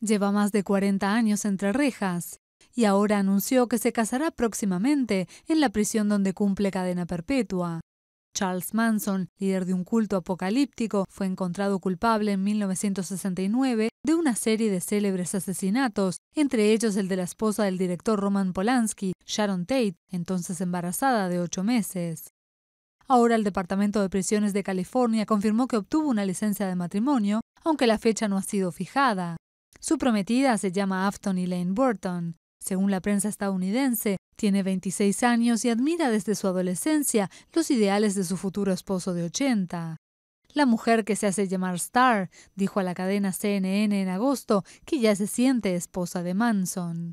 Lleva más de 40 años entre rejas y ahora anunció que se casará próximamente en la prisión donde cumple cadena perpetua. Charles Manson, líder de un culto apocalíptico, fue encontrado culpable en 1969 de una serie de célebres asesinatos, entre ellos el de la esposa del director Roman Polanski, Sharon Tate, entonces embarazada de ocho meses. Ahora el Departamento de Prisiones de California confirmó que obtuvo una licencia de matrimonio, aunque la fecha no ha sido fijada. Su prometida se llama Afton Elaine Burton. Según la prensa estadounidense, tiene 26 años y admira desde su adolescencia los ideales de su futuro esposo de 80. La mujer que se hace llamar Star dijo a la cadena CNN en agosto que ya se siente esposa de Manson.